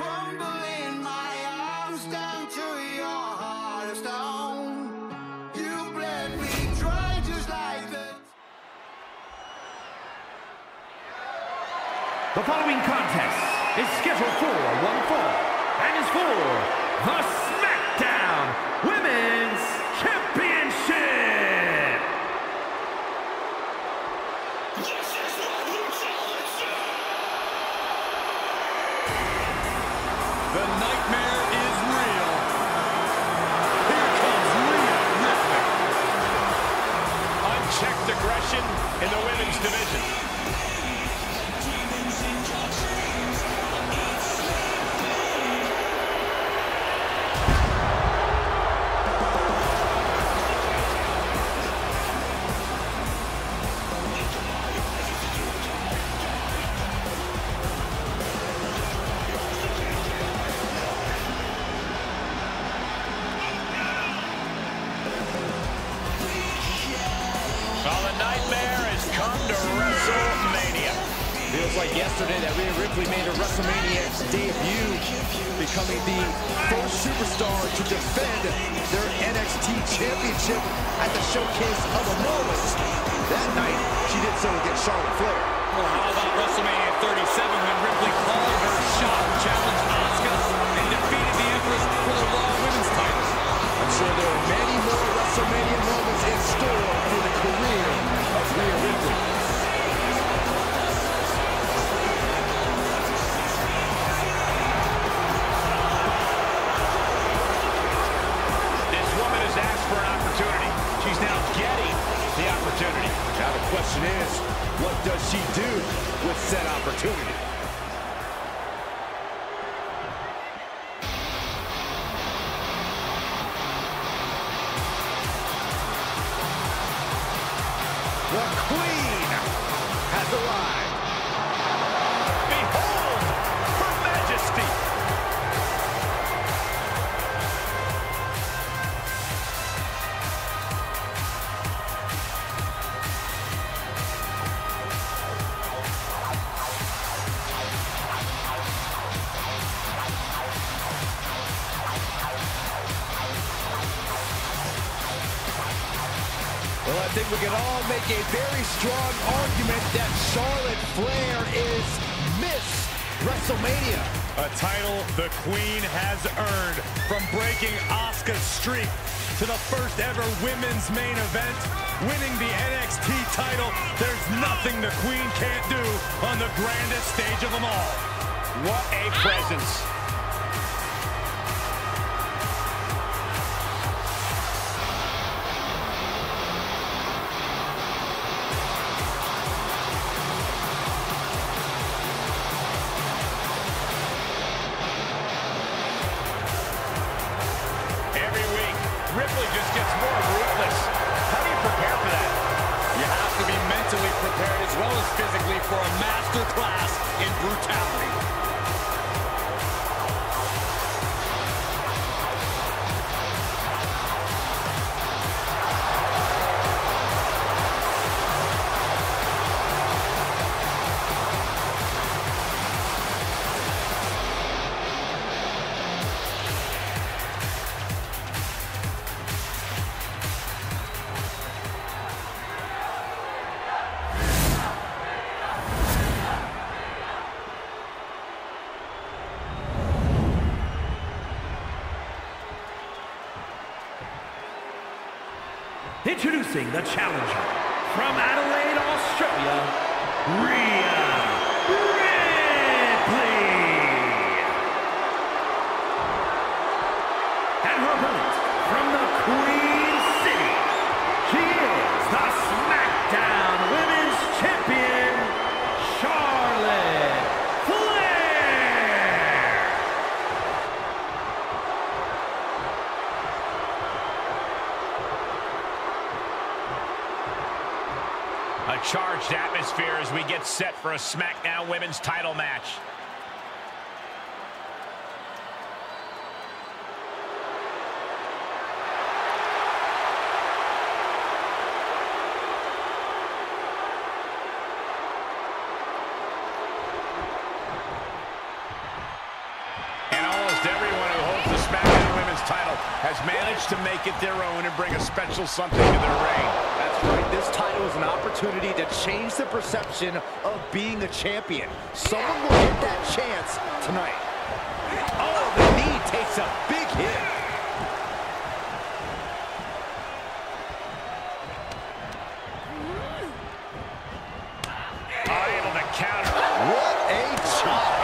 the. Following contest is scheduled for one fall and is for the SmackDown Women's The nightmare becoming the first superstar to defend their NXT championship at the Showcase of the Immortals. That night, she did so against Charlotte Flair. Well, how about WrestleMania 37 when Ripley called her shot, challenged Asuka, and defeated the Empress for the Raw Women's title? I'm sure there are many more WrestleMania moments in store for the career of Rhea Ripley. What does she do with said opportunity? We can all make a very strong argument that Charlotte Flair is Miss WrestleMania. A title the Queen has earned from breaking Asuka's streak to the first ever women's main event, winning the NXT title. There's nothing the Queen can't do on the grandest stage of them all. What a presence. For a master class in brutality. Introducing the challenger from Adelaide, Australia, Rhea charged atmosphere as we get set for a SmackDown Women's title match. Has managed to make it their own and bring a special something to their reign. That's right. This title is an opportunity to change the perception of being a champion. Someone will get that chance tonight. Oh, the knee takes a big hit. Oh, able to counter. What a chop.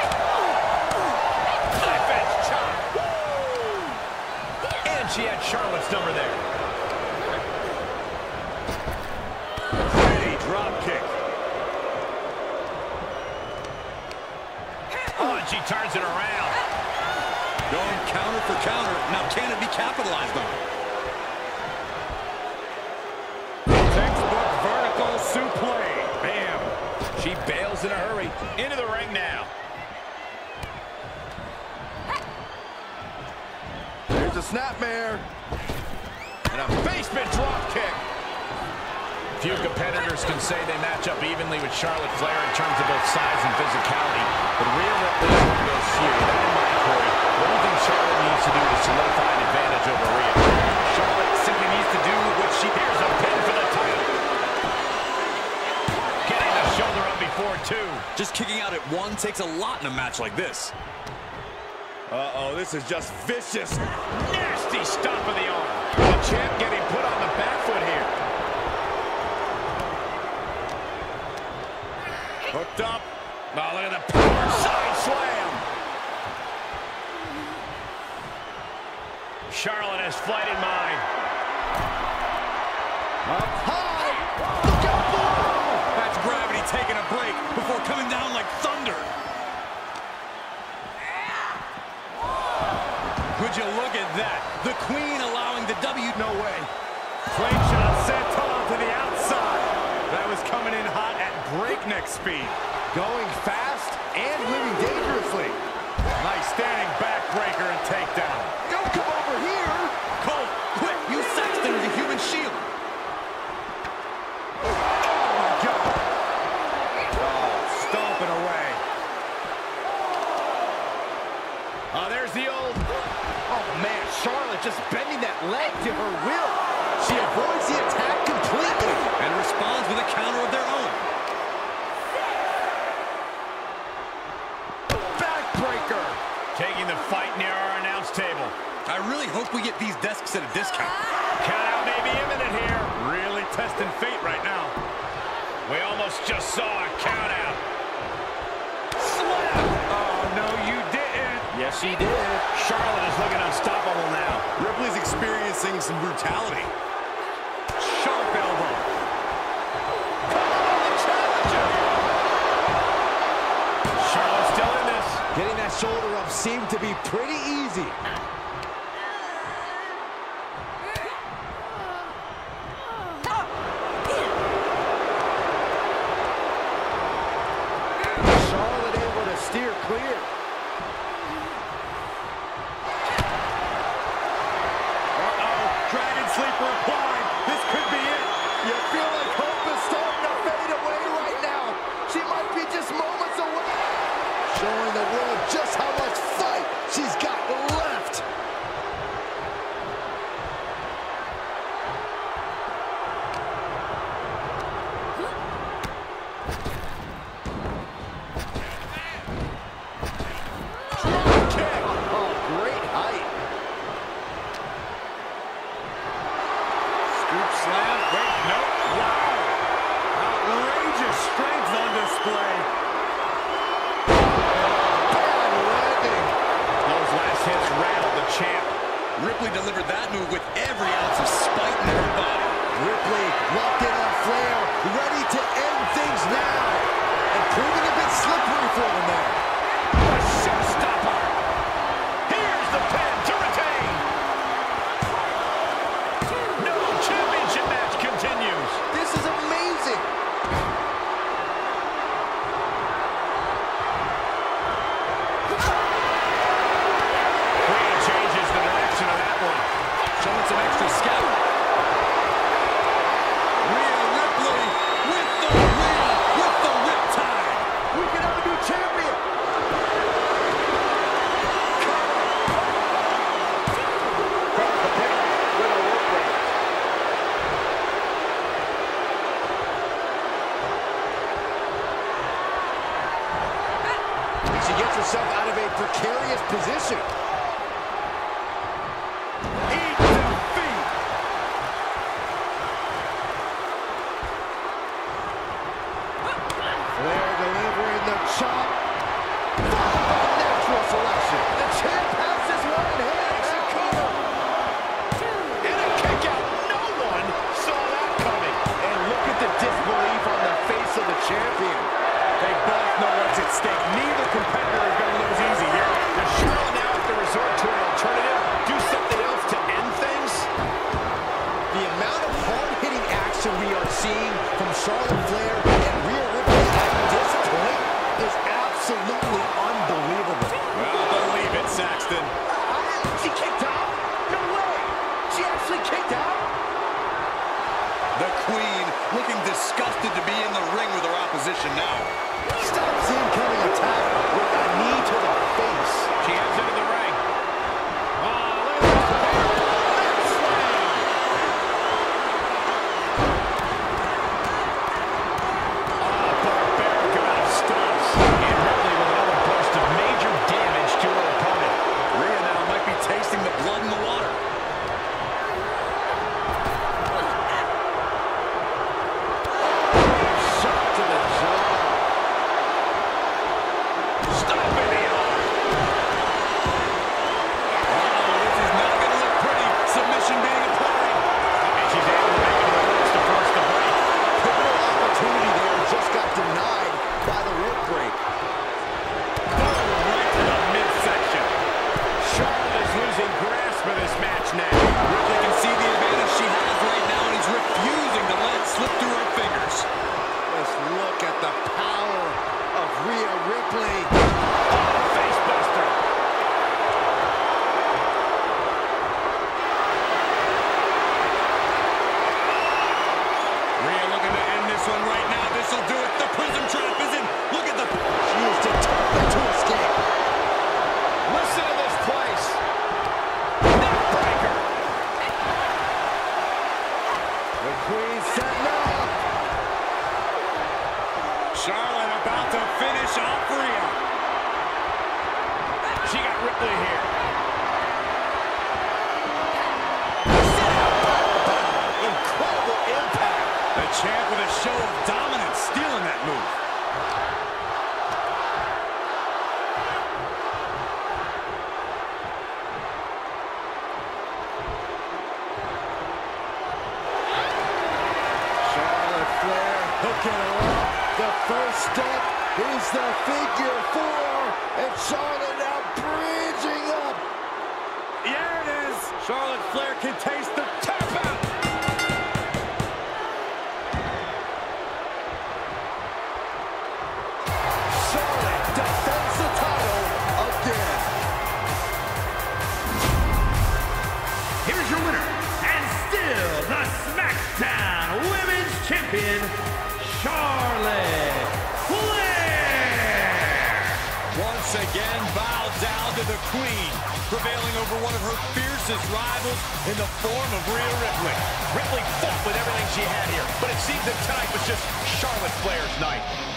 Knife edge chop. And she Charlotte's number there. Pretty drop kick. Oh, and she turns it around. Going counter for counter. Now, can it be capitalized on? Textbook vertical suplex. Bam. She bails in a hurry. Into the ring now. There's a snapmare. And a basement drop kick. Few competitors can say they match up evenly with Charlotte Flair in terms of both size and physicality. But Rhea Ripley is one of those few. That in mind, Corey, the only thing Charlotte needs to do is solidify an advantage over Rhea. Charlotte simply needs to do what she dares a pin for the title. Getting the shoulder up before two. Just kicking out at one takes a lot in a match like this. Uh-oh, this is just vicious. Nasty stomp of the arm. The champ getting put on the back foot here. Hooked up. Oh, look at the power side slam. Charlotte has flight in mind. Up high. Look out below. That's gravity taking a break before coming down like thunder. Would you look at that? The Queen allowing the W. No way. Flame shot sent to the outside. That was coming in hot at breakneck speed. Going fast and living dangerously. Nice standing backbreaker and takedown. Don't come over here. Cole, quick, use Saxton as a human shield. Oh, my God. Oh, stomping away. Oh, there's the old... Oh, man, Charlotte just bending that leg to her will. She avoids the attack completely. And responds with a counter of their own. Backbreaker. Taking the fight near our announce table. I really hope we get these desks at a discount. Count out may be imminent here. Really testing fate right now. We almost just saw a count out. Slap! Oh, no, you didn't. Yes, she did. Charlotte is looking unstoppable now. Ripley's experiencing some brutality. Sharp elbow. Charlotte's still in this. Getting that shoulder up seemed to be pretty easy. Absolutely unbelievable. Well, believe it, Saxton. She kicked out? No way. She actually kicked out? The Queen looking disgusted to be in the ring with her opposition now. Stops the incoming attack champ with a show of dominance, stealing that move. once again bowed down to the queen, prevailing over one of her fiercest rivals in the form of Rhea Ripley. Ripley fought with everything she had here, but it seemed the tonight was just Charlotte Flair's night.